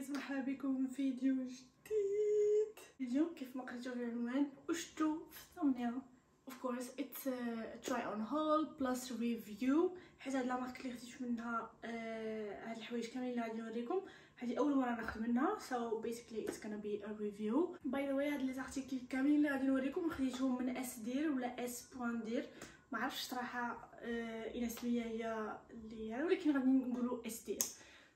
Guys مرحبا بكم في فيديو جديد. فيديو كيف ما قريتو في العنوان وشفتو في ال thumbnail of course it's try on haul plus review حيت هاد la marque اللي خديت منها آه، هاد الحوايج كاملين اللي غادي نوريكم. هادي أول مرة ناخذ منها so basically it's gonna be a review by the way هاد les articles كاملين اللي غادي نوريكم خديتهم من S.Deer ولا S point Deer. ما عرفتش صراحة آه، إلى اسميه هي اللي هي ولكن غادي نقولوا S.Deer.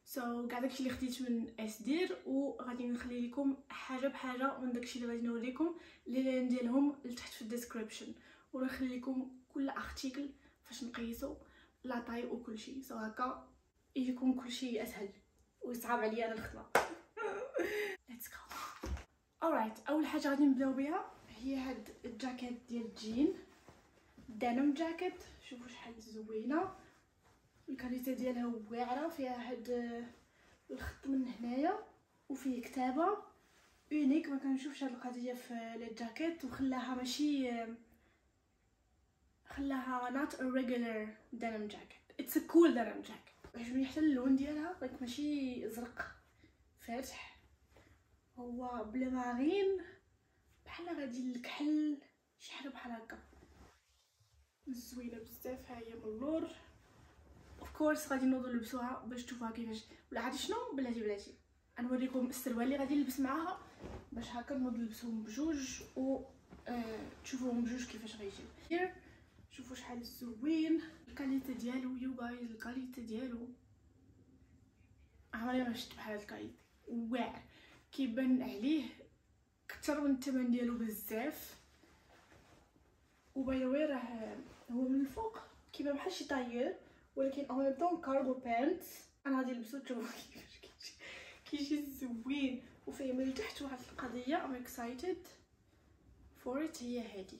so كاع داكشي اللي خديت من اس دير وغادي نخلي لكم حاجة بحاجة من داكشي اللي غادي نوريكم les liens ديالهم لتحت في ال description. ونخلي لكم كل article فاش نقيسو la taille وكل شيء so هكا يجيكم كل شيء أسهل. ويصعب عليا أنا الخدمه let's go alright أول حاجة غادي نبدأو بها هي هاد الجاكيت ديال ال jean denim jacket شوفوا شحال زوينة. ال qualité ديالها واعره فيها هاد الخط من هنايا. وفيه كتابة unique ما كنشوفش هاد القضية في les jackets. وخلاها ماشي خلاها not a regular denim jacket. It's a cool denim jacket. عجبني حتى اللون ديالها like ماشي زرق فاتح. هو bleu marine بحال غادي الكحل شي حاجة بحال هكا. زوينه بزاف ها هي من اللور. of course غادي نوضو نلبسوها باش تشوفوها كيفاش. ولا عادي شنو؟ بلاتي بلاتي. غنوريكم السروال اللي غادي نلبس معاها. باش هكا نوض نلبسهم بجوج و آه تشوفوهم بجوج كيفاش غيجيو شوفوا شحال زوين. ال qualité ديالو you guys ال qualité ديالو. عمري ما شفت بحال ال qualité. واعر. كيبان عليه كثر من الثمن ديالو بزاف. و by راه هو من الفوق. كيبان بحال شي tailleur. ولكن en même temps cargo pants أنا غادي نلبسو تشوفو كيفاش كيجي كيجي زوين وفيه من التحت واحد القضية I'm excited for it هي هادي.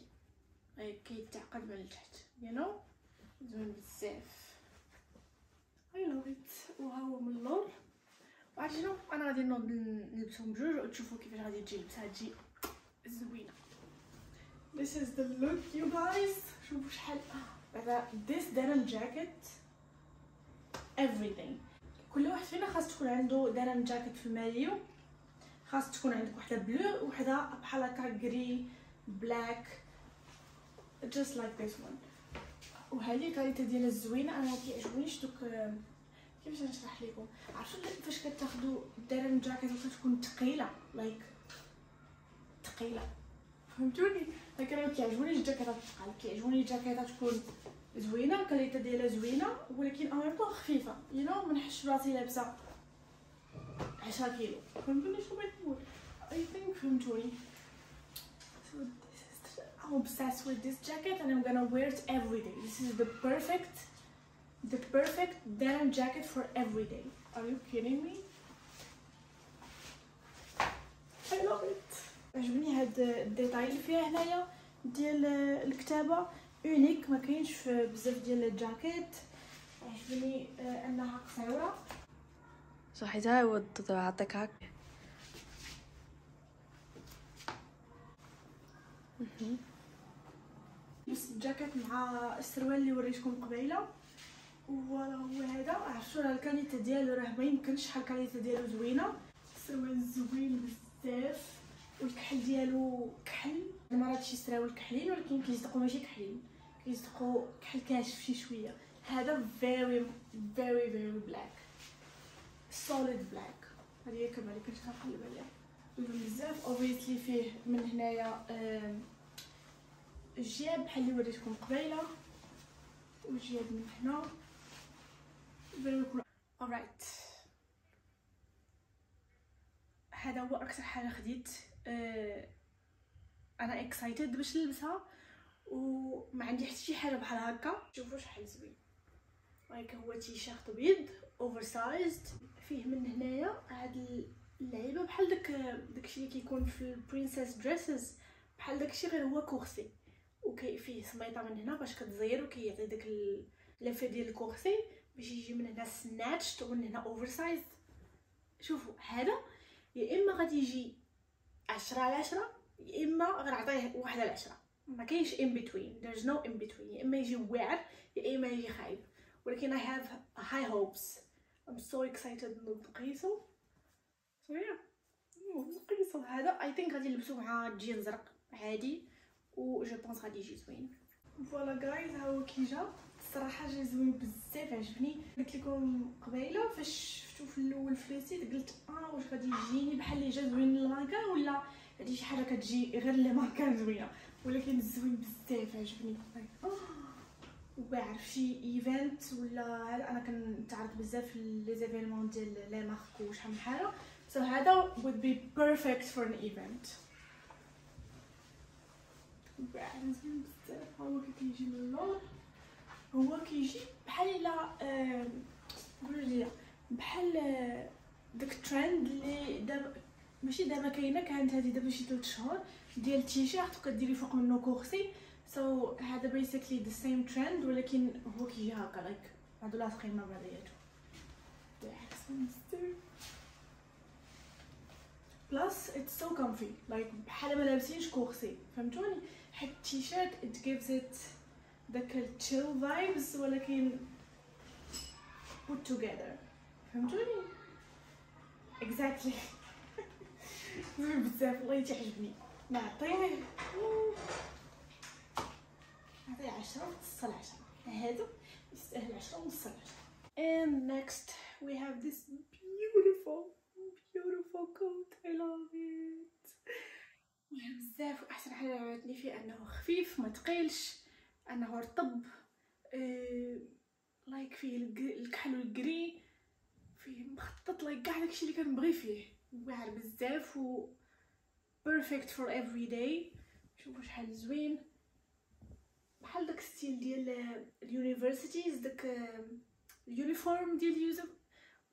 كيتعقد من التحت you know زوين بزاف. I love it وها هو من اللور. وعرفتي شنو؟ أنا غادي نوض نلبسهم بجوج وتشوفوا كيفاش غادي تجي لبسها. تجي زوينة. This is the look you guys. شوفوا شحال بعدا this denim jacket. Everything. كل واحد فينا خاص تكون عنده denim jacket في الماليو خاص تكون عندك وحدة bleu وحدة بحال هكا gris black just like this one. وهذه ال qualité ديالها زوينة. أنا كيعجبونيش دوك كيفاش نشرح لكم؟ عرفتوا فاش كتاخذوا denim jacket وكتكون ثقيله like ثقيله فهمتوني؟ like أنا كيعجبوني ال jacketات الثقال كيعجبوني ال jacketات تكون زوينة ال qualité ديالها زوينة ولكن en même temps خفيفة no ما نحسش براسي لابسة 10 كيلو فهمتوني شنو بغيت نقول I think فهمتوني I'm obsessed with this jacket and I'm gonna wear it every day. This is the perfect, the perfect denim jacket for every day. Are you kidding me? I love it. عجبني هاد ال détail اللي فيها هنايا ديال الكتابة unique ما كاينش في بزاف ديال الجاكيت عجبني أنها قصيرة. صحيح هو عطيك هاك. بس الجاكيت مع السروال اللي وريتكم قبيلة. و voilà هو هذا. عرفتوا راه ال qualité ديالو راه ما يمكنش شحال ال qualité ديالو زوينة. السروال زوين بزاف. والكحل ديالو كحل. مرات شي سراول كحلين ولكن كيصدقوا ماشي كحلين. كيصدقوا كحل كاشف شي شوية. هذا very very very black solid black هذه كما اللي كنت كنقلب عليها بزاف. obviously فيه من هنايا الجياب بحال اللي وريتكم قبيلة. والجياب من هنا. Alright. هذا هو أكثر حاجة خديت. أنا excited باش نلبسها وما عندي حتى شي حاجة بحال هكا. شوفوا شحال زوين هاك هو تيشيرت بيض oversized فيه من هنايا هاد اللعيبة بحال داك داكشي اللي كيكون في ال princess dresses بحال داكشي غير هو corset. وكاين فيه سميطة من هنا باش كتزير وكيعطي داك l'effet ديال ال corset باش يجي من هنا snatched ومن هنا oversize شوفوا هذا يا إما غادي يجي عشرة على عشرة يا إما غنعطيه واحد على عشرة. ما كاينش in between there's no in between. يا إما يجي واعر يا إما يجي خايب. ولكن I have high hopes. I'm so excited نقيسو. صغير نقيسو. هذا I think غادي نلبسو مع جين زرق عادي و je pense غادي يجي زوين. voilà guys ها هو كي جا الصراحه جا زوين بزاف عجبني. قلت لكم قبيلة فاش شفتو في الأول ال site قلت آه واش غادي يجيني بحال اللي جا زوين الماركه ولا هادي شي حاجة كتجي غير la marque زوينة؟ ولكن زوين بزاف عجبني. واعر شي event ولا أنا كنتعرض بزاف les événements ديال les marques وشحال من حاجة. so هذا would be perfect for an event. بزاف. هو كيجي من اللور هو كيجي بحال إلا قولوا لي. بحال داك الترند اللي دابا ماشي دابا كاينة كانت هذه دابا شي 3 شهور ديال التيشيرت وكديري فوق منه corset. so so, هذا basically the same trend ولكن هو كيجي هكا like هادو لاصقين مع بعضياتهم plus it's so comfy like بحال ما لابسينش corset فهمتوني؟ حيت ال t-shirt it gives it داك ال chill vibes ولكن put together. فهمتوني؟ Exactly. زوين بزاف والله تعجبني نعطيه نعطيه عشرة ونص العشرة. هذا يستاهل عشرة ونص العشرة. And next we have this beautiful beautiful coat. I love it. بزاف وأحسن حاجة عجبتني فيه أنه خفيف ما تقيلش أنه رطب like like فيه الكحل وال gris فيه مخطط like كاع داكشي اللي كنبغي فيه. واعر بزاف و perfect for every day. شوفوا شحال زوين. بحال داك style ديال ال universities داك ال uniform ديال اليوزر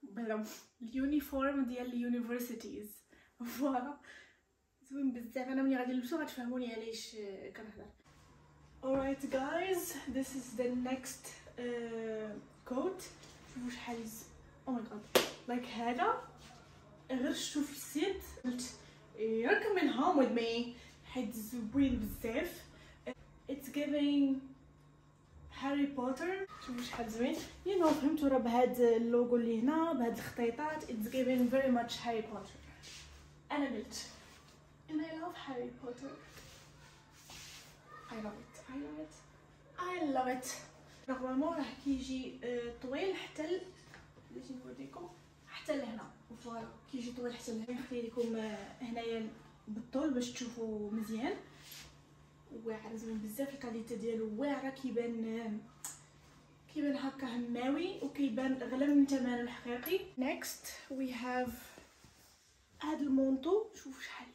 بلا ال uniform ديال ال universities. Voilà. زوين بزاف. أنا ملي غادي نلبسو غتفهموني علاش كنهضر. Alright guys. This is the next uh, coat شوفوا شحال oh my god like هذا غير شفتو في ال site. قلت you coming home with me. حيت زوين بزاف. It's giving Harry Potter شوفوا شحال زوين. You know فهمتوا راه بهاد اللوغو اللي هنا بهاد الخطيطات it's giving very much Harry Potter أنا قلت and I Harry Potter. I love it. I love it. I love it. Normalement راه كيجي طويل حتى باش نوريكم حتى لهنا. Voilà كيجي طويل حتى لهنا نخلي لكم هنايا بالطول باش تشوفوا مزيان. واعر زوين بزاف ال qualité ديالو واعرة كيبان كيبان هكا هماوي وكيبان غلا من ثمنه الحقيقي. Next we have هاد ال manteau شوف شحال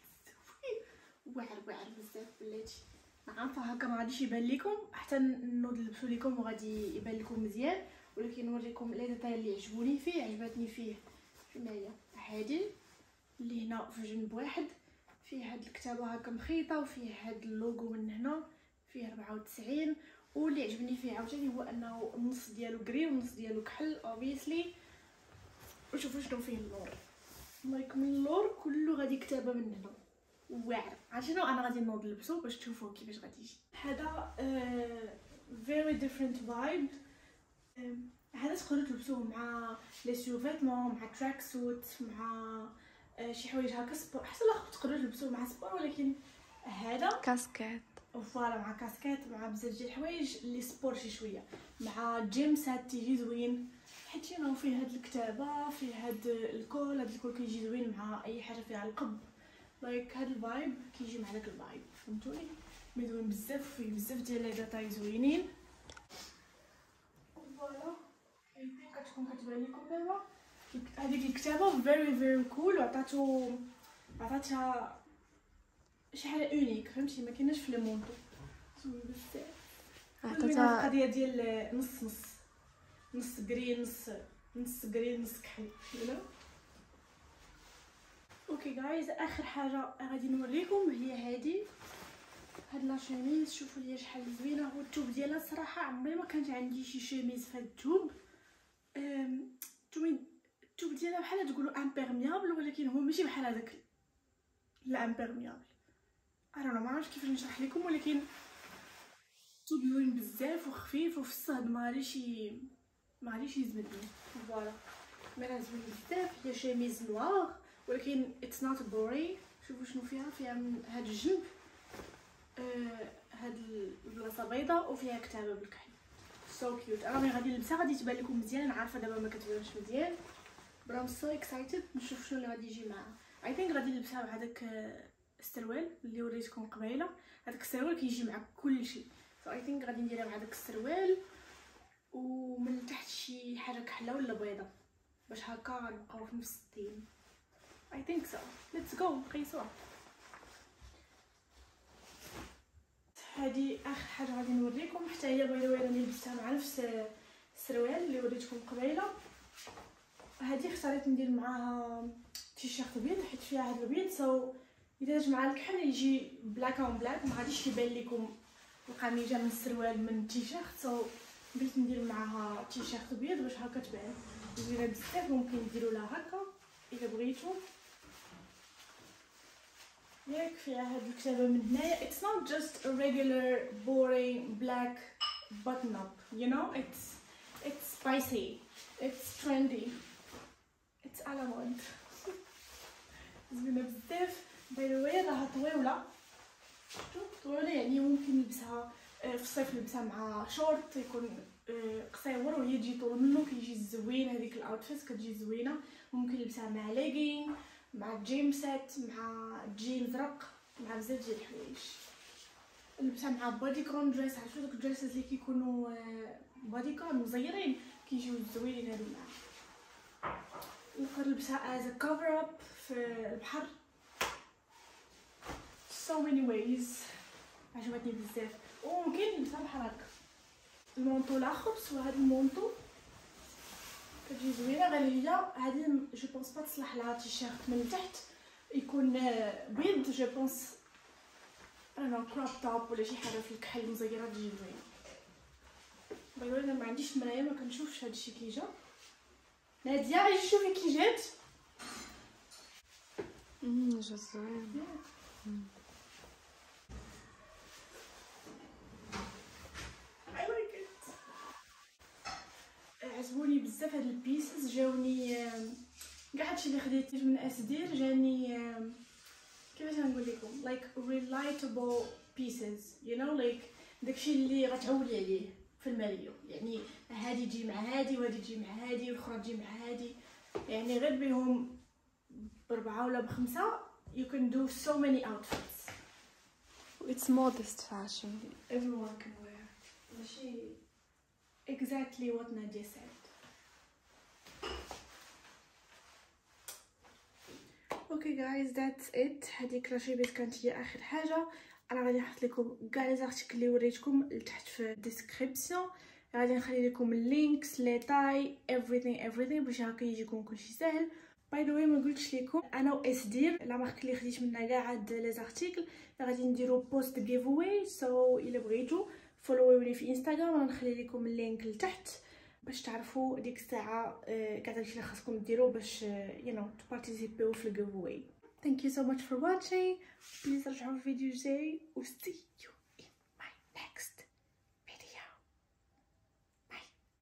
واعر واعر بزاف بلاتي. عارفه هكا ما غاديش يبان لكم حتى نوض نلبسو لكم وغادي يبان لكم مزيان. ولكن نوريكم les détails اللي عجبوني فيه عجبتني فيه هنايا هادي اللي هنا في جنب واحد. فيه هاد الكتابة هكا مخيطة وفيه هاد اللوغو من هنا فيه 94 واللي عجبني فيه عاوتاني هو أنه النص ديالو gris والنص ديالو كحل obviously وشوفوا شنو فيه اللور. من اللور كله غادي كتابة من هنا. واعر. عرفتي أنا غادي نوض نلبسو باش تشوفوا كيفاش غادي يجي. هذا very different vibe هذا تقدروا تلبسوه مع les survêtements مع tracksuit مع آه، شي حوايج هكا sport حتى لا تقدروا تلبسوه مع sport ولكن هذا casquette. Voilà مع كاسكيت مع بزاف ديال الحوايج اللي sport شي شوية. مع gym set تيجي زوين. حيت هنا فيه هاد الكتابة فيه هاد ال col هاد ال col كيجي زوين مع أي حاجة فيها القب. Like هاد ال vibe كيجي مع داك ال vibe فهمتوني؟ مزوين بزاف فيه بزاف ديال les détails زوينين. Voilà كتكون كتبان لكم دابا هذيك الكتابه very very cool وعطاتو عطاتها شي حاجة unique فهمتي ما كايناش في بزاف عطاتها القضية ديال نص نص نص gris نص نص gris نص كحل okay guys اخر حاجة غادي نوريكم هي هذه هاد la chemise شوفوا ليا شحال زوينة. هو الثوب ديالها صراحة عمري ما كانت عندي شي شوميز في هاد الثوب الثوب ديالها بحال تقولوا imperméable ولكن هو ماشي بحال هذاك l'imperméable أنا ما عرفتش كيفاش نشرح لكم ولكن الثوب زوين بزاف وخفيف وفي الصهد ما غاديش ما غاديش يزمدني voilà. Mais زوين بزاف. هي chemise noire ولكن it's not boring شوفوا شنو فيها. فيها من هاد الجنب. هاد البلاصة بيضاء وفيها كتابة بالكحل. So cute أنا ملي غادي نلبسها غادي تبان لكم مزيان. عارفة دابا ما كتبانش مزيان. I'm so excited. نشوف شنو اللي غادي يجي معاها I think غادي نلبسها مع هذاك السروال اللي وريتكم قبيلة. هذاك السروال كيجي مع كلشي so I think غادي نديرها مع داك السروال. ومن تحت شي حاجة كحلة ولا بيضة. باش هكا غنبقاو في نفس ال theme. I think so. Let's go. نقيسوها هذه آخر حاجة غادي نوريكم. حتى هي by the راني لبستها مع نفس السروال اللي وريتكم قبيلة. هذه اختاريت ندير معاها تيشيرت ابيض حيت فيها هذا الابيض so إذا مع الكحل يجي black on black ما غاديش يبان لكم القميجة من السروال من ال T-shirt so بغيت ندير معاها تيشيرت ابيض باش هكا تبان. زوينة بزاف. ممكن ديروا لها هكا إذا بغيتو ياك فيها هاد الكتابة من هنايا. It's not just a regular boring black button up you know? It's it's spicy. It's trendy. It's à la mode زوينه بزاف by the way راها طويلة. شفتوا طويلة؟ يعني ممكن نلبسها في الصيف نلبسها مع شورت يكون قصير وهي تجي طول منه كيجي زوين. هذيك ال outfit كتجي زوينة. ممكن نلبسها مع ليغين مع gym set مع جين زرق مع بزاف ديال الحوايج. نلبسها مع bodycon dress عرفتوا دوك ال dresses اللي كيكونوا bodycon مزيرين؟ كيجيو زوينين هادو معاها نقدر نلبسها as cover up في البحر. So many ways. عجبتني بزاف. وممكن نلبسها بحال هكا. ال manteau الأخر سوا هاد ال manteau. كتجي زوينة غير هي هادي جو بونس با تصلح لها تيشيرت من تحت. يكون بيض جو بونس أنا كروب توب ولا شي حاجة في الكحل مزيره تجي زوينة. باي أنا ما عنديش المرايه ما كنشوفش هادشي كي جا نادية غيجي شوفي كي جات. امم جا زوين عجبوني بزاف هاد ال pieces جاوني كاع هادشي اللي خديته من S.DEER جاني كيفاش نقول لكم؟ like relatable pieces you know like داكشي اللي غتعولي عليه في الماريو يعني هادي تجي مع هادي وهادي تجي مع هادي والأخرى تجي مع هادي. يعني غير بهم بربعه ولا بخمسة you can do so many outfits. It's modest fashion. everyone can wear. ماشي exactly what Nadia said. أوكي guys that's it هذيك رشيبات كانت هي آخر حاجة. أنا غادي نحط لكم كاع les articles اللي وريتكم لتحت في ال description. غادي نخلي لكم ال links les tailles everything everything باش هكا يجيكم كلشي ساهل. by the way ما قلتش لكم أنا و S.DEER la marque اللي خديت منها كاع هاد les articles. غادي نديرو post giveaway so إلا بغيتو follow وني في انستغرام غنخلي لكم ال link لتحت. باش تعرفوا ديك الساعة كاع داكشي اللي خاصكم ديروا باش you know تبارتيسيبيو في ال giveaway thank you so much for watching. Please رجعوا في الفيديو الجاي. و see you in my